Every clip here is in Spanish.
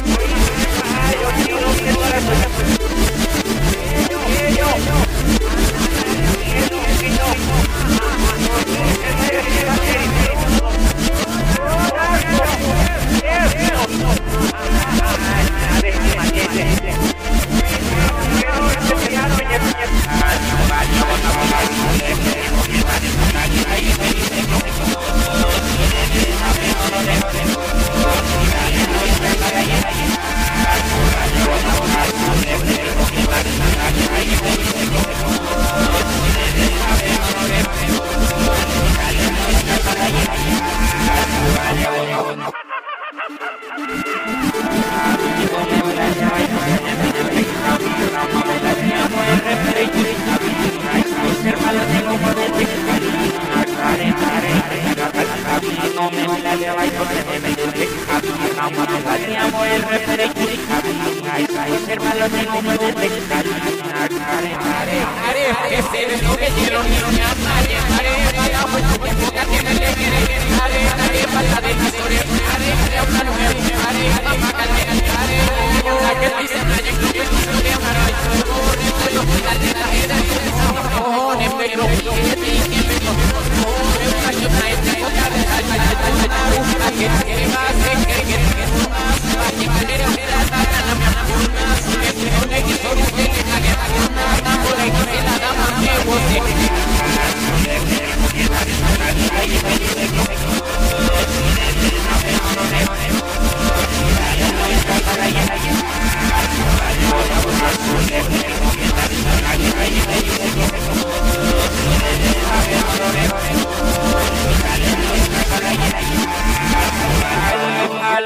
Thank you. Arif, if there is no way, you don't need to have money. Arif, I am going to get a little bit.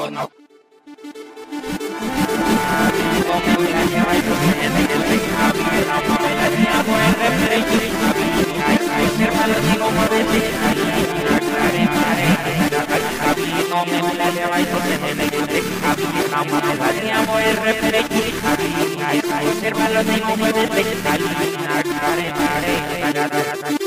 abandono. Observa